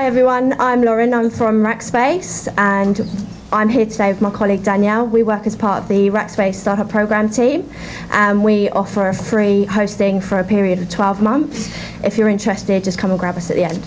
Hi everyone, I'm Lauren, I'm from Rackspace and I'm here today with my colleague Danielle. We work as part of the Rackspace Startup Program team and we offer a free hosting for a period of 12 months. If you're interested, just come and grab us at the end.